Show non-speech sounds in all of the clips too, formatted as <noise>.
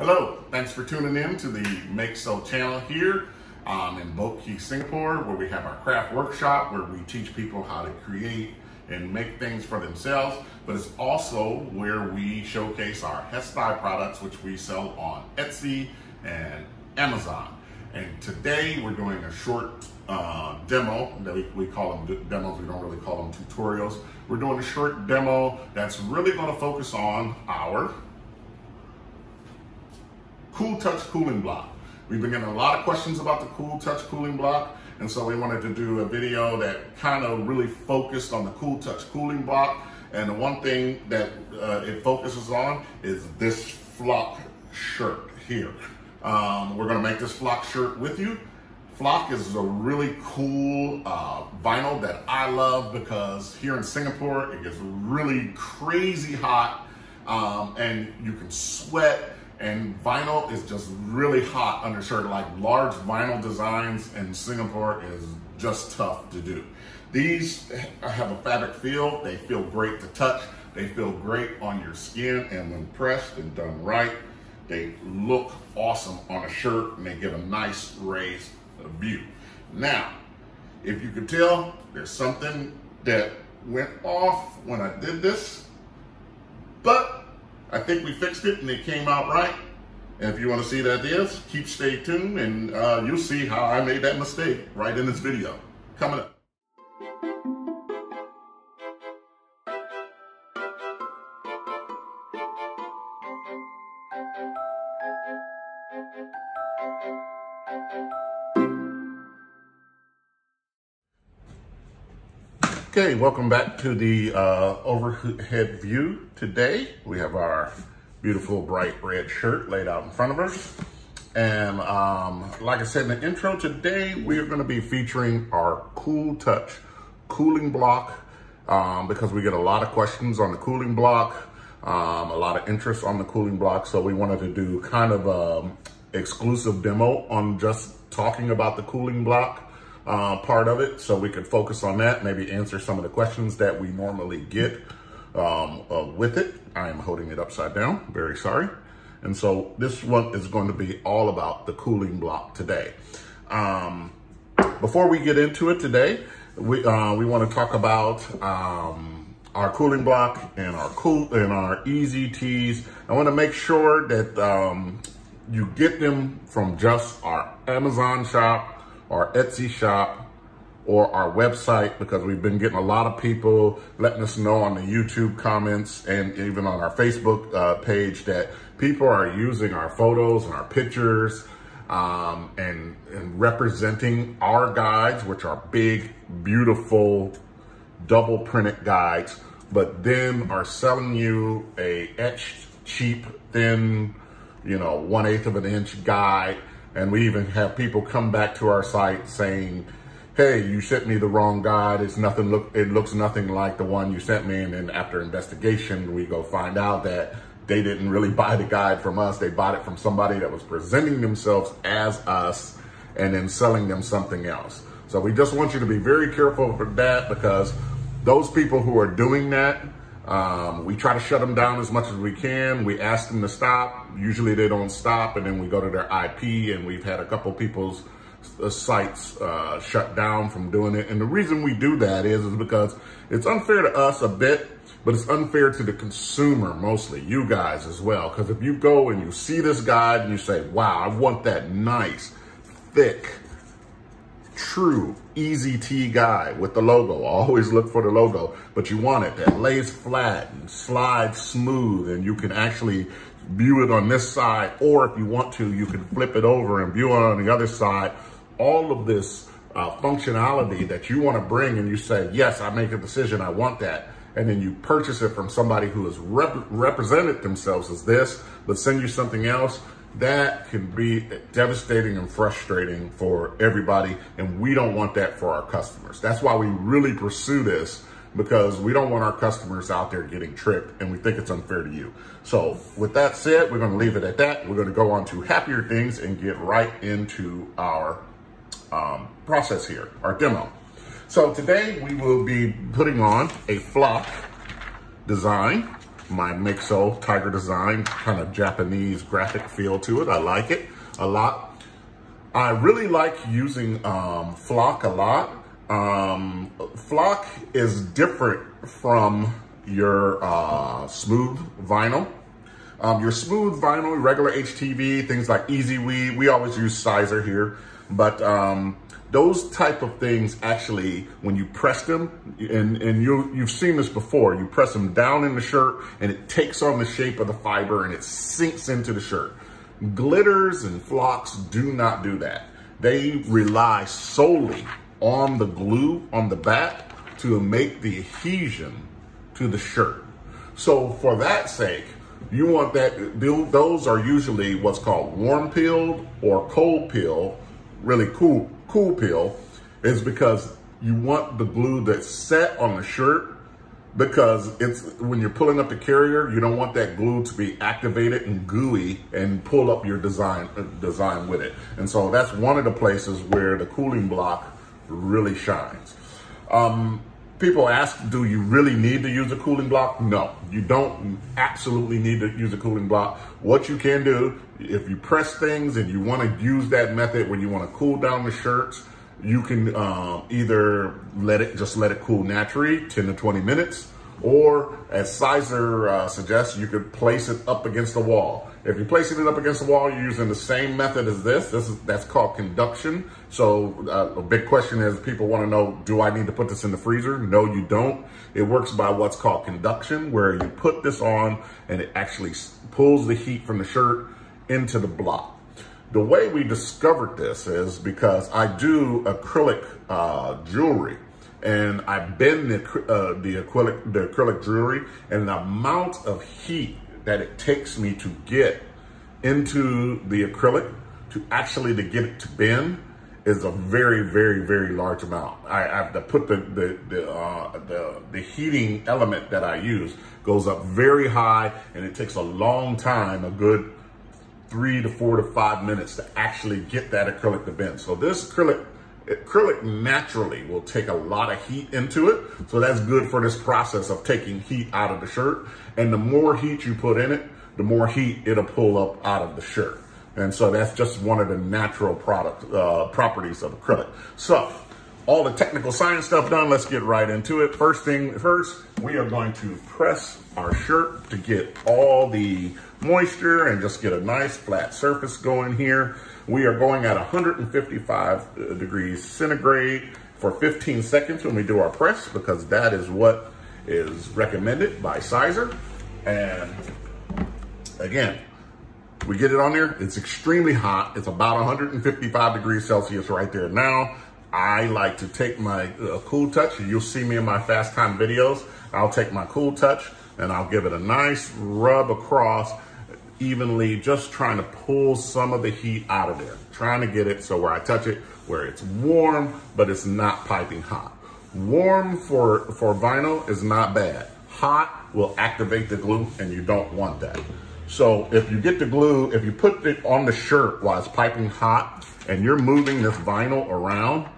Hello, thanks for tuning in to the Makeso channel here um, in Boat Quay, Singapore, where we have our craft workshop where we teach people how to create and make things for themselves, but it's also where we showcase our Hestai products, which we sell on Etsy and Amazon. And today we're doing a short uh, demo that we, we call them demos, we don't really call them tutorials. We're doing a short demo that's really gonna focus on our Cool Touch cooling block. We've been getting a lot of questions about the Cool Touch cooling block, and so we wanted to do a video that kind of really focused on the Cool Touch cooling block. And the one thing that uh, it focuses on is this flock shirt here. Um, we're gonna make this flock shirt with you. Flock is a really cool uh, vinyl that I love because here in Singapore, it gets really crazy hot um, and you can sweat and vinyl is just really hot undershirt. Like large vinyl designs in Singapore is just tough to do. These have a fabric feel. They feel great to touch. They feel great on your skin and when pressed and done right, they look awesome on a shirt and they give a nice raised view. Now, if you could tell, there's something that went off when I did this, but I think we fixed it and it came out right. And if you want to see that is, keep stay tuned and uh, you'll see how I made that mistake right in this video. Coming up. Okay, welcome back to the uh, overhead view. Today, we have our beautiful bright red shirt laid out in front of us. And um, like I said in the intro, today we are gonna be featuring our Cool Touch cooling block um, because we get a lot of questions on the cooling block, um, a lot of interest on the cooling block. So we wanted to do kind of an exclusive demo on just talking about the cooling block uh, part of it so we could focus on that, maybe answer some of the questions that we normally get um, uh, with it. I am holding it upside down, very sorry. And so this one is going to be all about the cooling block today. Um, before we get into it today, we uh, we want to talk about um, our cooling block and our cool and our Easy Tees. I want to make sure that um, you get them from just our Amazon shop our Etsy shop, or our website because we've been getting a lot of people letting us know on the YouTube comments and even on our Facebook uh, page that people are using our photos and our pictures um, and, and representing our guides, which are big, beautiful, double printed guides, but then are selling you a etched, cheap, thin, you know, one eighth of an inch guide and we even have people come back to our site saying, hey, you sent me the wrong guide. It's nothing look it looks nothing like the one you sent me. And then after investigation, we go find out that they didn't really <laughs> buy the guide from us. They bought it from somebody that was presenting themselves as us and then selling them something else. So we just want you to be very careful for that because those people who are doing that, um, we try to shut them down as much as we can. We ask them to stop. Usually they don't stop, and then we go to their IP, and we've had a couple people's uh, sites uh, shut down from doing it. And the reason we do that is, is because it's unfair to us a bit, but it's unfair to the consumer mostly, you guys as well. Because if you go and you see this guide and you say, wow, I want that nice, thick, true easy tee guy with the logo. always look for the logo, but you want it that lays flat and slides smooth and you can actually view it on this side, or if you want to, you can flip it over and view it on the other side. All of this uh, functionality that you want to bring and you say, yes, I make a decision, I want that. And then you purchase it from somebody who has rep represented themselves as this, but send you something else that can be devastating and frustrating for everybody. And we don't want that for our customers. That's why we really pursue this because we don't want our customers out there getting tricked and we think it's unfair to you. So with that said, we're going to leave it at that. We're going to go on to happier things and get right into our um, process here, our demo. So today we will be putting on a flock design my Mixo Tiger design, kind of Japanese graphic feel to it. I like it a lot. I really like using um, flock a lot. Um, flock is different from your uh, smooth vinyl. Um, your smooth vinyl, regular HTV, things like EasyWeed, we always use Siser here, but um, those type of things actually, when you press them, and, and you, you've seen this before, you press them down in the shirt and it takes on the shape of the fiber and it sinks into the shirt. Glitters and flocks do not do that. They rely solely on the glue on the back to make the adhesion to the shirt. So for that sake, you want that, those are usually what's called warm peel or cold peel, really cool, cool peel, is because you want the glue that's set on the shirt because it's when you're pulling up the carrier, you don't want that glue to be activated and gooey and pull up your design uh, design with it. And so that's one of the places where the cooling block really shines. Um, people ask, do you really need to use a cooling block? No, you don't absolutely need to use a cooling block. What you can do, if you press things and you want to use that method when you want to cool down the shirts, you can um, either let it, just let it cool naturally, 10 to 20 minutes, or as Siser uh, suggests, you could place it up against the wall. If you're placing it up against the wall, you're using the same method as this. This is That's called conduction. So uh, a big question is people want to know, do I need to put this in the freezer? No, you don't. It works by what's called conduction, where you put this on and it actually pulls the heat from the shirt into the block. The way we discovered this is because I do acrylic uh, jewelry and I bend the, uh, the, acrylic, the acrylic jewelry and the amount of heat that it takes me to get into the acrylic to actually to get it to bend is a very, very, very large amount. I, have to put the the the, uh, the the heating element that I use goes up very high, and it takes a long time, a good three to four to five minutes to actually get that acrylic to bend. So this acrylic acrylic naturally will take a lot of heat into it. So that's good for this process of taking heat out of the shirt. And the more heat you put in it, the more heat it'll pull up out of the shirt. And so that's just one of the natural product uh, properties of acrylic. So all the technical science stuff done, let's get right into it. First thing first, we are going to press our shirt to get all the moisture and just get a nice flat surface going here. We are going at 155 uh, degrees centigrade for 15 seconds when we do our press because that is what is recommended by Siser. And again, we get it on there. It's extremely hot. It's about 155 degrees Celsius right there now. I like to take my uh, cool touch. You'll see me in my fast time videos. I'll take my cool touch and I'll give it a nice rub across evenly, just trying to pull some of the heat out of there, trying to get it so where I touch it, where it's warm, but it's not piping hot. Warm for, for vinyl is not bad. Hot will activate the glue and you don't want that. So if you get the glue, if you put it on the shirt while it's piping hot and you're moving this vinyl around,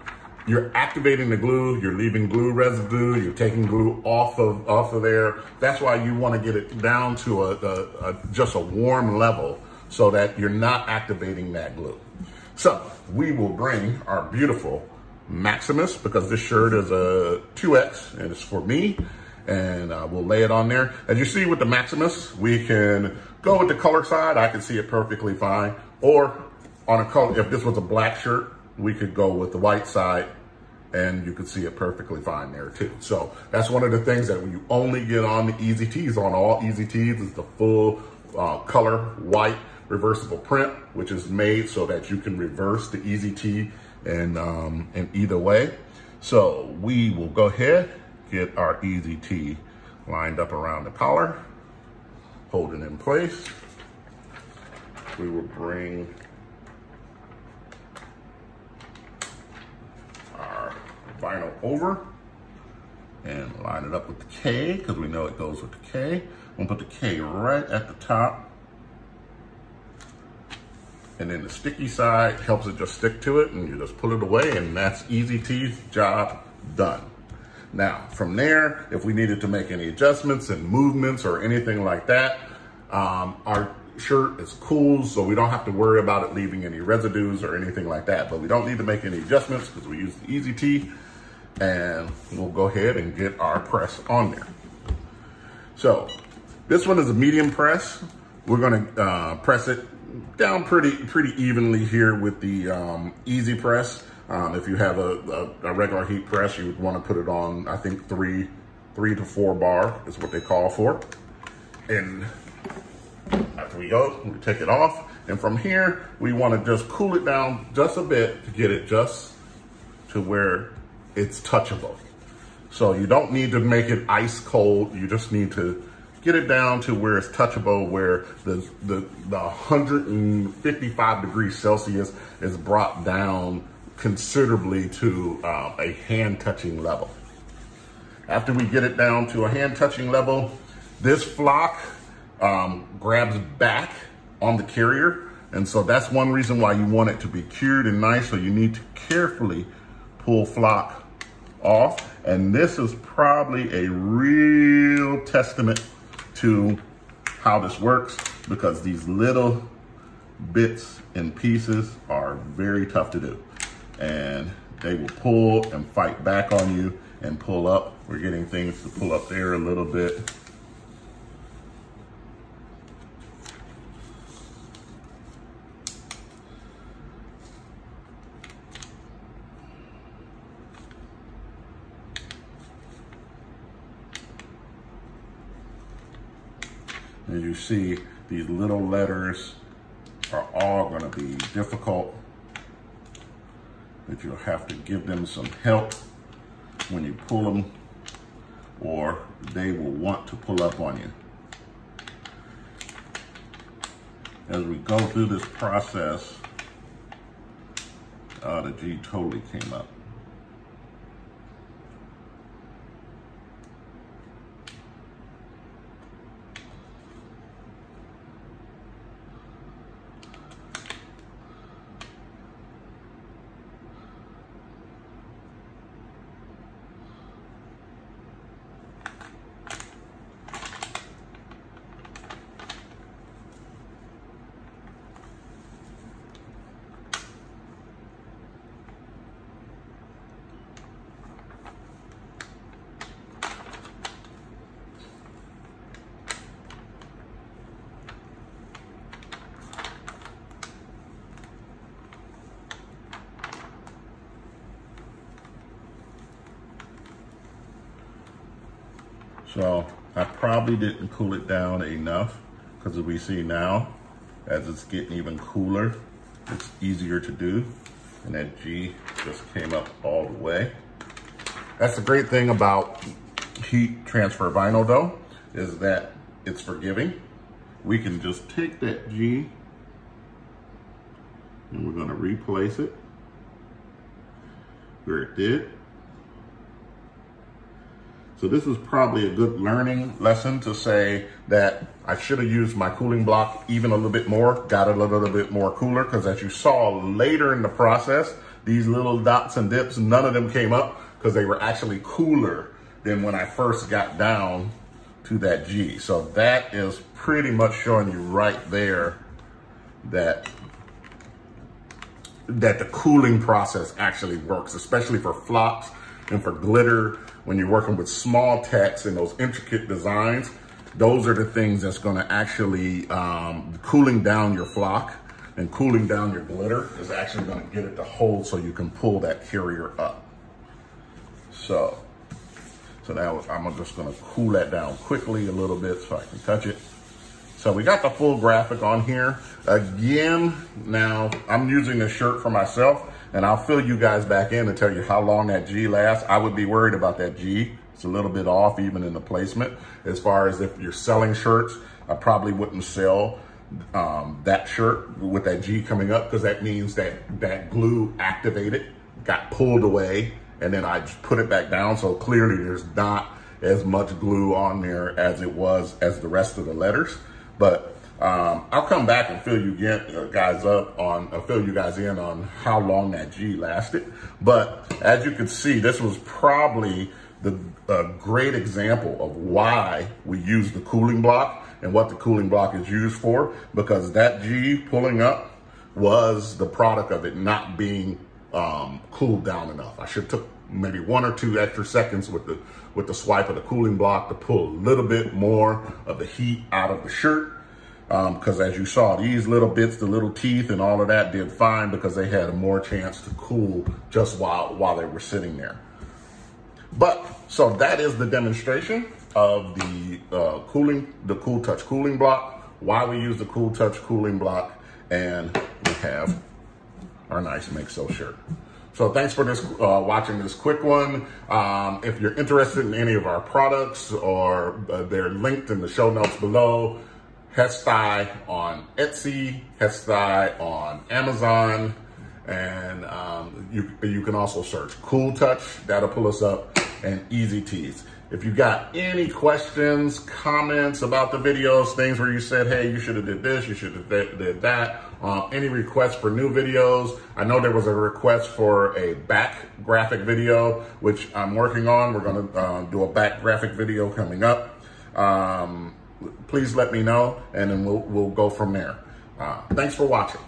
you're activating the glue, you're leaving glue residue, you're taking glue off of off of there. That's why you want to get it down to a, a, a, just a warm level so that you're not activating that glue. So we will bring our beautiful Maximus because this shirt is a 2X and it's for me and uh, we'll lay it on there. As you see with the Maximus, we can go with the color side. I can see it perfectly fine. Or on a color, if this was a black shirt, we could go with the white side and you could see it perfectly fine there too. So that's one of the things that you only get on the Easy Tees, on all Easy Tees is the full uh, color white reversible print, which is made so that you can reverse the Easy Tee and um, in either way. So we will go ahead, get our Easy Tee lined up around the collar, hold it in place. We will bring vinyl over and line it up with the K because we know it goes with the K. I'm gonna put the K right at the top. And then the sticky side helps it just stick to it and you just pull it away and that's Easy Tees job done. Now, from there, if we needed to make any adjustments and movements or anything like that, um, our shirt is cool, so we don't have to worry about it leaving any residues or anything like that. But we don't need to make any adjustments because we use the Easy Tee, and we'll go ahead and get our press on there. So this one is a medium press. We're gonna uh, press it down pretty pretty evenly here with the um, Easy Press. Um, if you have a, a, a, regular heat press, you would want to put it on, I think three, three to four bar is what they call for. And after we go, we take it off. And from here, we want to just cool it down just a bit to get it just to where it's touchable. So you don't need to make it ice cold. You just need to get it down to where it's touchable, where the, the, the 155 degrees Celsius is brought down considerably to uh, a hand touching level. After we get it down to a hand touching level, this flock um, grabs back on the carrier. And so that's one reason why you want it to be cured and nice. So you need to carefully pull flock off. And this is probably a real testament to how this works because these little bits and pieces are very tough to do. And they will pull and fight back on you and pull up. We're getting things to pull up there a little bit. As you see, these little letters are all gonna be difficult, but you'll have to give them some help when you pull them or they will want to pull up on you. As we go through this process, uh, the G totally came up. So I probably didn't cool it down enough because we see now, as it's getting even cooler, it's easier to do. And that G just came up all the way. That's the great thing about heat transfer vinyl though, is that it's forgiving. We can just take that G and we're gonna replace it where it did. So this is probably a good learning lesson to say that I should have used my cooling block even a little bit more, got it a little bit more cooler, because as you saw later in the process, these little dots and dips, none of them came up because they were actually cooler than when I first got down to that G. So that is pretty much showing you right there that that the cooling process actually works, especially for flocks and for glitter when you're working with small text and those intricate designs, those are the things that's gonna actually, um, cooling down your flock and cooling down your glitter is actually gonna get it to hold so you can pull that carrier up. So, so now I'm just gonna cool that down quickly a little bit so I can touch it. So we got the full graphic on here. Again, now I'm using this shirt for myself and I'll fill you guys back in to tell you how long that G lasts. I would be worried about that G. It's a little bit off even in the placement. As far as if you're selling shirts, I probably wouldn't sell um, that shirt with that G coming up because that means that that glue activated, got pulled away, and then I just put it back down. So clearly there's not as much glue on there as it was as the rest of the letters. But um, I'll come back and fill you uh, guys up on, uh, fill you guys in on how long that G lasted. But as you can see, this was probably the uh, great example of why we use the cooling block and what the cooling block is used for because that G pulling up was the product of it not being um, cooled down enough. I should took maybe one or two extra seconds with the with the swipe of the cooling block to pull a little bit more of the heat out of the shirt. Because um, as you saw, these little bits, the little teeth and all of that did fine because they had a more chance to cool just while, while they were sitting there. But, so that is the demonstration of the uh, cooling, the Cool Touch cooling block, why we use the Cool Touch cooling block, and we have our nice Makeso shirt. So thanks for this uh, watching this quick one. Um, if you're interested in any of our products or uh, they're linked in the show notes below, Hestai on Etsy, Hestai on Amazon, and um, you, you can also search Cool Touch, that'll pull us up, and Easy Tees. If you got any questions, comments about the videos, things where you said, hey, you should have did this, you should have did that, uh, any requests for new videos. I know there was a request for a back graphic video, which I'm working on. We're gonna uh, do a back graphic video coming up. Um, please let me know and then we'll, we'll go from there. Uh, thanks for watching.